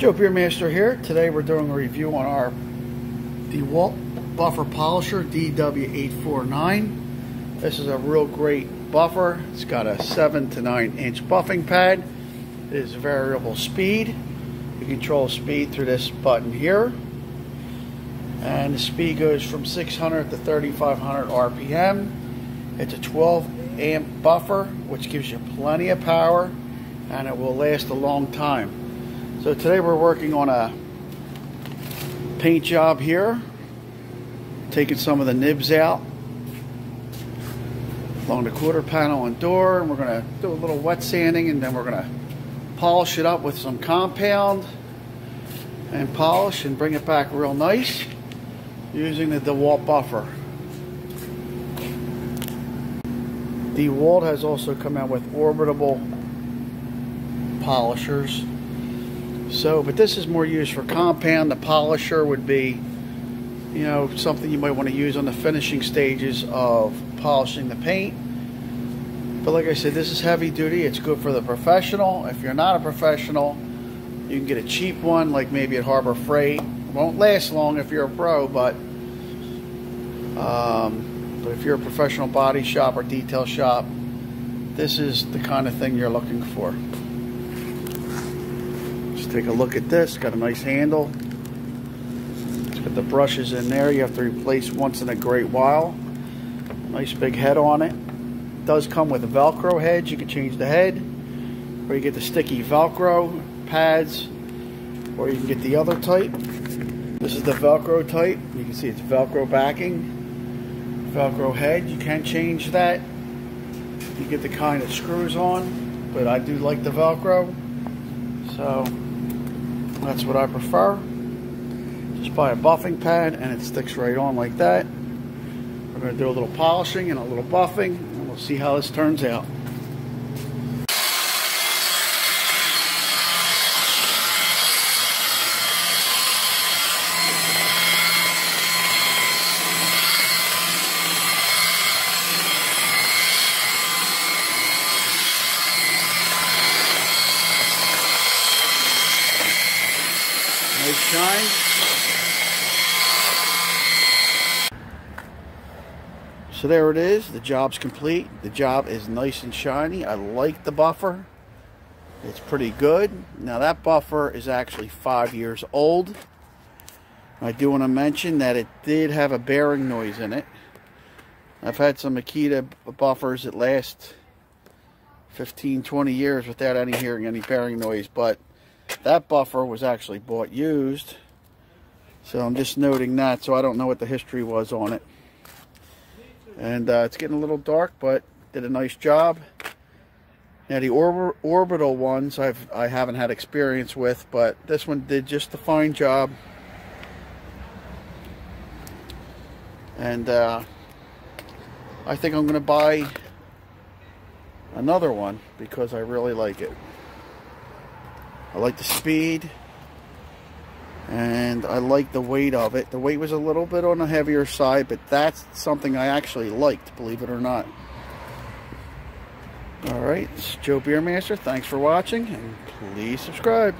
Joe Beermaster here. Today we're doing a review on our DeWalt Buffer Polisher DW849. This is a real great buffer. It's got a 7 to 9 inch buffing pad. It is variable speed. You control speed through this button here. And the speed goes from 600 to 3500 RPM. It's a 12 amp buffer, which gives you plenty of power and it will last a long time. So today we're working on a paint job here. Taking some of the nibs out along the quarter panel and door. And we're going to do a little wet sanding and then we're going to polish it up with some compound and polish and bring it back real nice using the DeWalt buffer. The Dewalt has also come out with orbital polishers so, but this is more used for compound. The polisher would be, you know, something you might want to use on the finishing stages of polishing the paint. But like I said, this is heavy duty. It's good for the professional. If you're not a professional, you can get a cheap one, like maybe at Harbor Freight. It won't last long if you're a pro, but um, but if you're a professional body shop or detail shop, this is the kind of thing you're looking for take a look at this. Got a nice handle. It's got the brushes in there. You have to replace once in a great while. Nice big head on it. it does come with a Velcro head. You can change the head. Or you get the sticky Velcro pads. Or you can get the other type. This is the Velcro type. You can see it's Velcro backing. Velcro head. You can change that. You get the kind that screws on. But I do like the Velcro. So that's what I prefer. Just buy a buffing pad and it sticks right on like that. We're going to do a little polishing and a little buffing and we'll see how this turns out. Nice shine. So there it is. The job's complete. The job is nice and shiny. I like the buffer. It's pretty good. Now that buffer is actually five years old. I do want to mention that it did have a bearing noise in it. I've had some Makita buffers that last 15, 20 years without any hearing any bearing noise, but that buffer was actually bought used. So I'm just noting that so I don't know what the history was on it. And uh, it's getting a little dark, but did a nice job. Now the or orbital ones I've I haven't had experience with, but this one did just a fine job. And uh, I think I'm going to buy another one because I really like it. I like the speed. And I like the weight of it. The weight was a little bit on the heavier side, but that's something I actually liked, believe it or not. Alright, it's Joe Beermaster. Thanks for watching, and please subscribe.